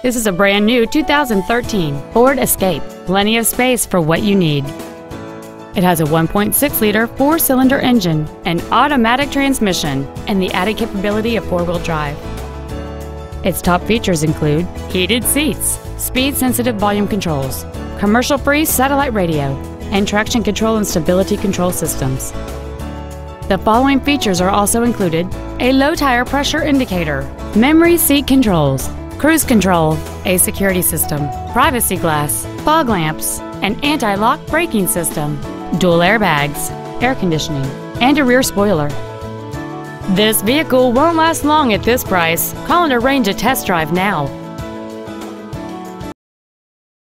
This is a brand new 2013 Ford Escape. Plenty of space for what you need. It has a 1.6 liter four cylinder engine, an automatic transmission, and the added capability of four wheel drive. Its top features include heated seats, speed sensitive volume controls, commercial free satellite radio, and traction control and stability control systems. The following features are also included a low tire pressure indicator, memory seat controls, cruise control, a security system, privacy glass, fog lamps, an anti lock braking system, dual airbags, air conditioning, and a rear spoiler. This vehicle won't last long at this price. Call and arrange a test drive now.